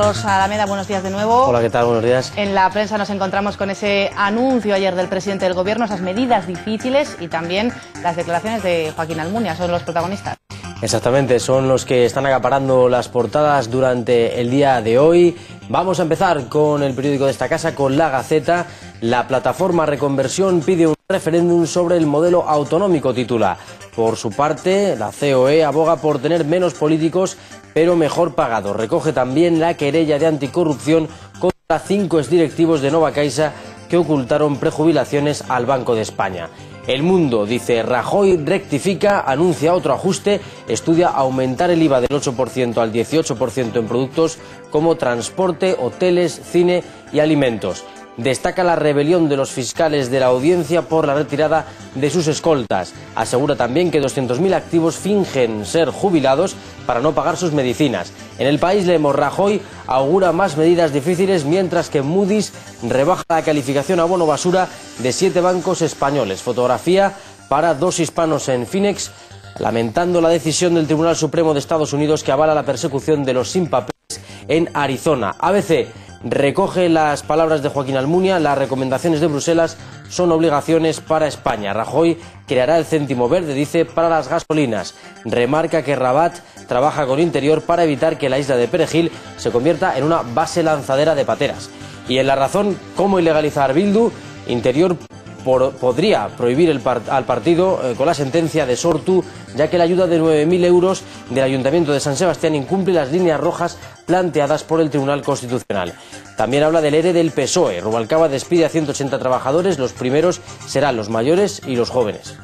Carlos Alameda, buenos días de nuevo. Hola, ¿qué tal? Buenos días. En la prensa nos encontramos con ese anuncio ayer del presidente del gobierno, esas medidas difíciles y también las declaraciones de Joaquín Almunia, son los protagonistas. Exactamente, son los que están acaparando las portadas durante el día de hoy. Vamos a empezar con el periódico de esta casa, con La Gaceta. La plataforma Reconversión pide un referéndum sobre el modelo autonómico, titula. Por su parte, la COE aboga por tener menos políticos pero mejor pagados. Recoge también la querella de anticorrupción contra cinco exdirectivos de Nova Caixa que ocultaron prejubilaciones al Banco de España. El Mundo dice Rajoy rectifica, anuncia otro ajuste, estudia aumentar el IVA del 8% al 18% en productos como transporte, hoteles, cine y alimentos destaca la rebelión de los fiscales de la audiencia por la retirada de sus escoltas. Asegura también que 200.000 activos fingen ser jubilados para no pagar sus medicinas. En el país, leemos Rajoy augura más medidas difíciles mientras que Moody's rebaja la calificación a bono basura de siete bancos españoles. Fotografía para dos hispanos en Phoenix lamentando la decisión del Tribunal Supremo de Estados Unidos que avala la persecución de los sin papeles en Arizona. ABC recoge las palabras de Joaquín Almunia, las recomendaciones de Bruselas son obligaciones para España. Rajoy creará el céntimo verde, dice, para las gasolinas. Remarca que Rabat trabaja con Interior para evitar que la isla de Perejil se convierta en una base lanzadera de pateras. Y en la razón, ¿cómo ilegalizar Bildu? Interior podría prohibir al partido eh, con la sentencia de Sortu, ya que la ayuda de 9.000 euros del Ayuntamiento de San Sebastián incumple las líneas rojas planteadas por el Tribunal Constitucional. También habla del ERE del PSOE. Rubalcaba despide a 180 trabajadores, los primeros serán los mayores y los jóvenes.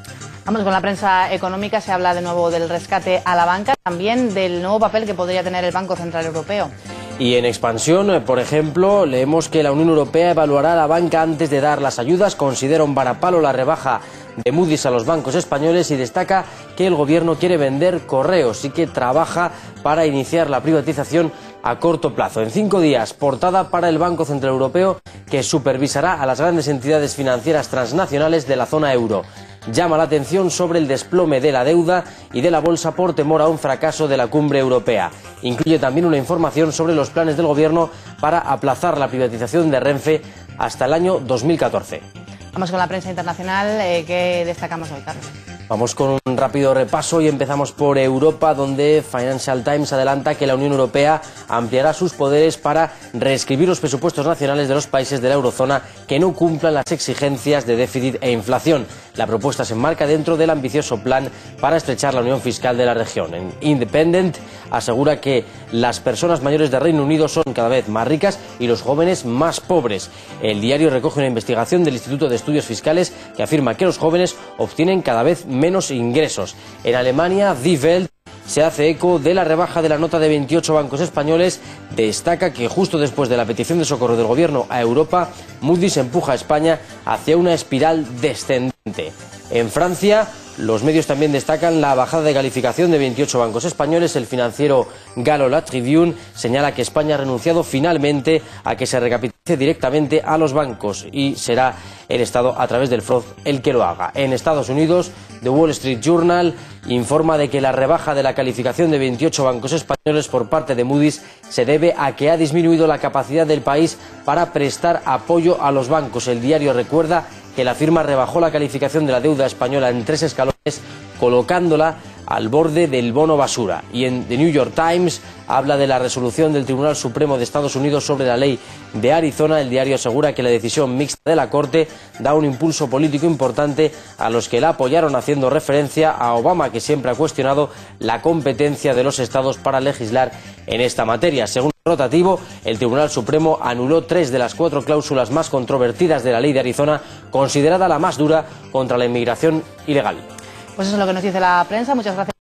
Vamos con la prensa económica, se habla de nuevo del rescate a la banca, también del nuevo papel que podría tener el Banco Central Europeo. Y en expansión, eh, por ejemplo, leemos que la Unión Europea evaluará a la banca antes de dar las ayudas, considera un varapalo la rebaja de Moody's a los bancos españoles y destaca que el gobierno quiere vender correos y que trabaja para iniciar la privatización a corto plazo. En cinco días, portada para el Banco Central Europeo que supervisará a las grandes entidades financieras transnacionales de la zona euro llama la atención sobre el desplome de la deuda y de la bolsa por temor a un fracaso de la cumbre europea. Incluye también una información sobre los planes del Gobierno para aplazar la privatización de Renfe hasta el año 2014. Vamos con la prensa internacional. Eh, ¿Qué destacamos hoy, Carlos? Vamos con un rápido repaso y empezamos por Europa, donde Financial Times adelanta que la Unión Europea ampliará sus poderes para reescribir los presupuestos nacionales de los países de la eurozona que no cumplan las exigencias de déficit e inflación. La propuesta se enmarca dentro del ambicioso plan para estrechar la unión fiscal de la región. En Independent asegura que las personas mayores del Reino Unido son cada vez más ricas y los jóvenes más pobres. El diario recoge una investigación del Instituto de Estudios Fiscales que afirma que los jóvenes obtienen cada vez menos ingresos. En Alemania, Die Welt se hace eco de la rebaja de la nota de 28 bancos españoles. Destaca que justo después de la petición de socorro del gobierno a Europa, Moody's empuja a España hacia una espiral descendente. En Francia, los medios también destacan la bajada de calificación de 28 bancos españoles. El financiero Galo La Tribune señala que España ha renunciado finalmente a que se recapitalice directamente a los bancos y será el Estado a través del FROD el que lo haga. En Estados Unidos, The Wall Street Journal informa de que la rebaja de la calificación de 28 bancos españoles por parte de Moody's se debe a que ha disminuido la capacidad del país para prestar apoyo a los bancos. El diario recuerda que la firma rebajó la calificación de la deuda española en tres escalones, colocándola al borde del bono basura. Y en The New York Times habla de la resolución del Tribunal Supremo de Estados Unidos sobre la ley de Arizona. El diario asegura que la decisión mixta de la Corte da un impulso político importante a los que la apoyaron, haciendo referencia a Obama, que siempre ha cuestionado la competencia de los estados para legislar en esta materia. Según rotativo, el Tribunal Supremo anuló tres de las cuatro cláusulas más controvertidas de la ley de Arizona, considerada la más dura contra la inmigración ilegal. Pues eso es lo que nos dice la prensa. Muchas gracias.